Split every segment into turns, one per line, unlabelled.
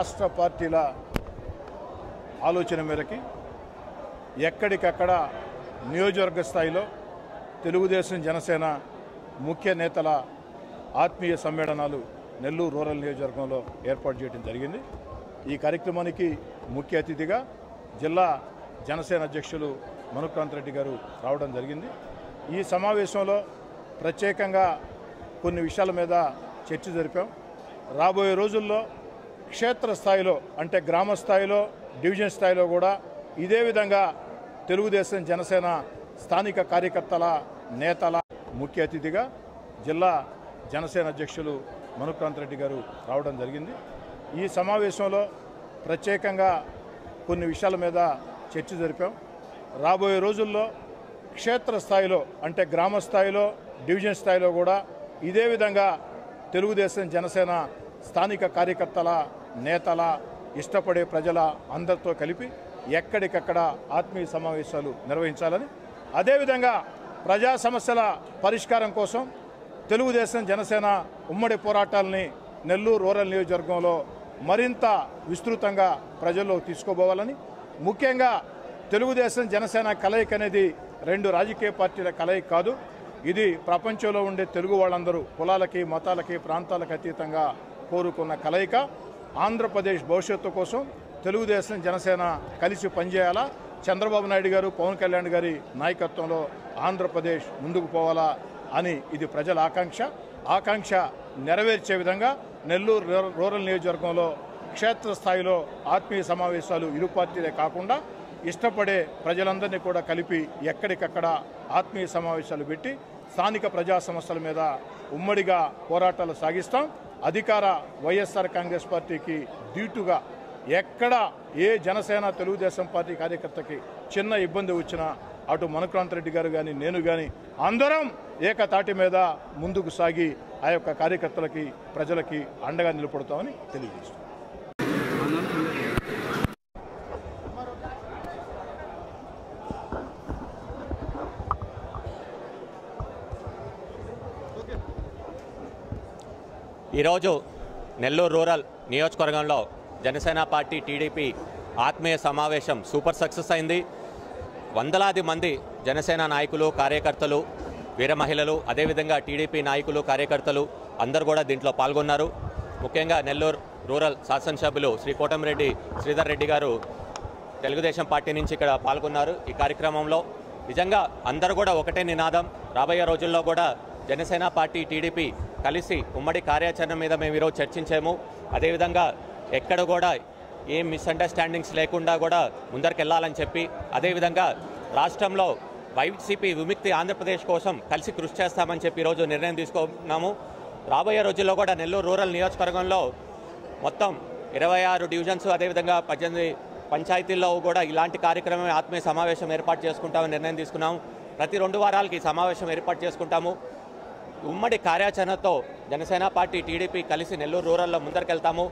రాష్ట్ర పార్టీల ఆలోచన మేరకి ఎక్కడికక్కడ నియోజకవర్గ స్థాయిలో తెలుగుదేశం జనసేన ముఖ్య నేతల ఆత్మీయ సమ్మేళనాలు నెల్లూరు రూరల్ నియోజకవర్గంలో ఏర్పాటు చేయడం జరిగింది. ఈ కార్యక్రమానికి ముఖ్య అతిథిగా జిల్లా జనసేన అధ్యక్షులు మనుకాంత్ రెడ్డి గారు రావడం జరిగింది. ఈ సమావేశంలో ప్రత్యేకంగా కొన్ని విషయాల మీద చర్చ జరిపాం. రాబోయే రోజుల్లో క్షేత్రస్థాయిలో అంటే గ్రామ స్థాయిలో డివిజన్ స్థాయిలో కూడా ఇదే విధంగా తెలుగుదేశం జనసేన స్థానిక కార్యకర్తల నేతల ముఖ్య అతిథిగా జిల్లా జనసేన అధ్యక్షులు మనుకాంత్ రెడ్డి గారు రావడం జరిగింది. ఈ సమావేశంలో ప్రత్యేకంగా కొన్ని విషయాల మీద చర్చ జరిపాం. రాబోయే రోజుల్లో క్షేత్రస్థాయిలో అంటే గ్రామ స్థాయిలో డివిజన్ స్థాయిలో కూడా ఇదే విధంగా తెలుగుదేశం జనసేన స్థానిక కార్యకర్తల నేతల ఇష్టపడే ప్రజల అందరితో కలిపి ఎక్కడికక్కడ ఆత్మీయ సమావేశాలు నిర్వహించాలని అదేవిధంగా ప్రజా సమస్యల పరిష్కారం కోసం తెలుగుదేశం జనసేన ఉమ్మడి పోరాటాలని నెల్లూరు రూరల్ నియోజకవర్గంలో మరింత విస్తృతంగా ప్రజల్లో తీసుకోబోవాలని ముఖ్యంగా తెలుగుదేశం జనసేన కలయిక అనేది రెండు రాజకీయ పార్టీల కలయిక కాదు ఇది ప్రపంచంలో ఉండే తెలుగు వాళ్ళందరూ కులాలకి మతాలకి ప్రాంతాలకు అతీతంగా కోరుకున్న కలయిక. ఆంధ్రప్రదేశ్ భవిష్యత్తు కోసం తెలుగుదేశం జనసేన కలిసి పనిచేయాలా? చంద్రబాబు నాయుడు గారు పవన్ కళ్యాణ్ గారి నాయకత్వంలో ఆంధ్రప్రదేశ్ ముందుకు పోవాలా అని ఇది ప్రజల ఆకాంక్ష. ఆకాంక్ష నెరవేర్చే విధంగా నెల్లూరు రూర- రూరల్ నియోజకవర్గంలో క్షేత్రస్థాయిలో ఆత్మీయ సమావేశాలు ఇరు పార్టీలే కాకుండా ఇష్టపడే ప్రజలందరినీ కూడా కలిపి ఎక్కడికక్కడ ఆత్మీయ సమావేశాలు పెట్టి స్థానిక ప్రజా సమస్యల మీద ఉమ్మడిగా పోరాటాలు సాగిస్తాం. అధికార వైఎస్ఆర్ కాంగ్రెస్ పార్టీకి దీటుగా ఎక్కడ ఏ జనసేన తెలుగుదేశం పార్టీ కార్యకర్తకి చిన్న ఇబ్బంది వచ్చినా అటు మనుక్రాంత్ రెడ్డి గారు కానీ నేను కానీ అందరం ఏకతాటి మీద ముందుకు సాగి ఆ యొక్క కార్యకర్తలకి ప్రజలకి అండగా నిలబడతామని తెలియజేస్తున్నాం.
ఈరోజు నెల్లూరు రూరల్ నియోజకవర్గంలో జనసేన పార్టీ టీడీపీ ఆత్మీయ సమావేశం సూపర్ సక్సెస్ అయింది. వందలాది మంది జనసేన నాయకులు కార్యకర్తలు వీర మహిళలు అదేవిధంగా టీడీపీ నాయకులు కార్యకర్తలు అందరూ కూడా దీంట్లో పాల్గొన్నారు. ముఖ్యంగా నెల్లూరు రూరల్ శాసనసభ్యులు శ్రీ కోటమిరెడ్డి శ్రీధర్ రెడ్డి గారు తెలుగుదేశం పార్టీ నుంచి ఇక్కడ పాల్గొన్నారు ఈ కార్యక్రమంలో. నిజంగా అందరూ కూడా ఒకటే నినాదం రాబోయే రోజుల్లో కూడా జనసేన పార్టీ టీడీపీ కలిసి ఉమ్మడి కార్యాచరణ మీద మేము ఈరోజు చర్చించాము. అదేవిధంగా ఎక్కడ కూడా ఏం మిస్అండర్స్టాండింగ్స్ లేకుండా కూడా ముందరికెళ్ళాలని చెప్పి అదేవిధంగా రాష్ట్రంలో వైసీపీ విముక్తి ఆంధ్రప్రదేశ్ కోసం కలిసి కృషి చేస్తామని చెప్పి ఈరోజు నిర్ణయం తీసుకున్నాము. రాబోయే రోజుల్లో కూడా నెల్లూరు రూరల్ నియోజకవర్గంలో మొత్తం ఇరవై ఆరు డివిజన్స్ అదేవిధంగా పద్దెనిమిది పంచాయతీల్లో కూడా ఇలాంటి కార్యక్రమం ఆత్మీయ సమావేశం ఏర్పాటు చేసుకుంటామని నిర్ణయం తీసుకున్నాము. ప్రతి రెండు వారాలకి సమావేశం ఏర్పాటు చేసుకుంటాము. ఉమ్మడి కార్యాచరణతో జనసేన పార్టీ టీడీపీ కలిసి నెల్లూరు రూరల్లో ముందరికెళ్తాము.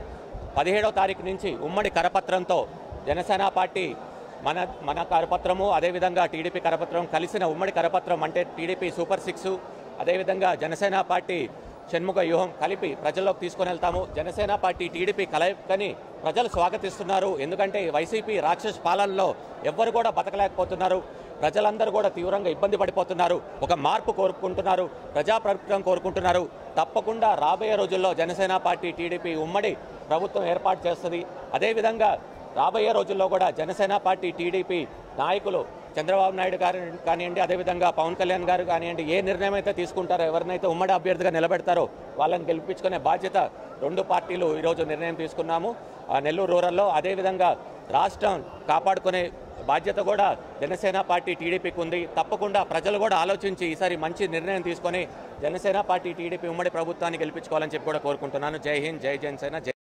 పదిహేడవ తారీఖు నుంచి ఉమ్మడి కరపత్రంతో జనసేన పార్టీ మన మన కరపత్రము అదేవిధంగా టీడీపీ కరపత్రం కలిసిన ఉమ్మడి కరపత్రం అంటే టీడీపీ సూపర్ సిక్స్ అదేవిధంగా జనసేన పార్టీ షణ్ముఖ వ్యూహం కలిపి ప్రజల్లోకి తీసుకొని వెళ్తాము. జనసేన పార్టీ టీడీపీ కలయికని ప్రజలు స్వాగతిస్తున్నారు. ఎందుకంటే వైసీపీ రాక్షస పాలనలో ఎవ్వరు కూడా బతకలేకపోతున్నారు. ప్రజలందరూ కూడా తీవ్రంగా ఇబ్బంది పడిపోతున్నారు. ఒక మార్పు కోరుకుంటున్నారు. ప్రజాప్రభుత్వం కోరుకుంటున్నారు. తప్పకుండా రాబోయే రోజుల్లో జనసేన పార్టీ టీడీపీ ఉమ్మడి ప్రభుత్వం ఏర్పాటు చేస్తుంది. అదేవిధంగా రాబోయే రోజుల్లో కూడా జనసేన పార్టీ టీడీపీ నాయకులు చంద్రబాబు నాయుడు గారు కానివ్వండి అదేవిధంగా పవన్ కళ్యాణ్ గారు కానివ్వండి ఏ నిర్ణయం అయితే తీసుకుంటారో ఎవరినైతే ఉమ్మడి అభ్యర్థిగా నిలబెడతారో వాళ్ళని గెలిపించుకునే బాధ్యత రెండు పార్టీలు ఈరోజు నిర్ణయం తీసుకున్నాము. ఆ నెల్లూరు రూరల్లో అదేవిధంగా రాష్ట్రం కాపాడుకునే బాధ్యత కూడా జనసేన పార్టీ టీడీపీకి ఉంది. తప్పకుండా ప్రజలు కూడా ఆలోచించి ఈసారి మంచి నిర్ణయం తీసుకొని జనసేన పార్టీ టీడీపీ ఉమ్మడి ప్రభుత్వాన్ని గెలిపించుకోవాలని చెప్పి కూడా కోరుకుంటున్నాను. జై హింద్ జై జనసేన జై